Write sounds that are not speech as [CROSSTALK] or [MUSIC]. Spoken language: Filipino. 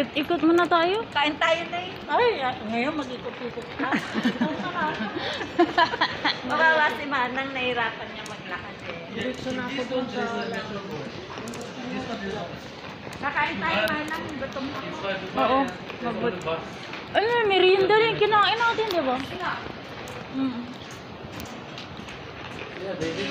Ikot-ikot muna tayo. Kain tayo na eh. Ay, ah, ngayon mag-ikot-ikot ka. [LAUGHS] Mawawa si Manang, nahirapan niya maglakad eh. Diretso na ako doon sa... Kakain tayo, Manang. Gutom ako. Oo. Mabot. Ano, merienda rin. Kinain natin, di ba? Mm. Pero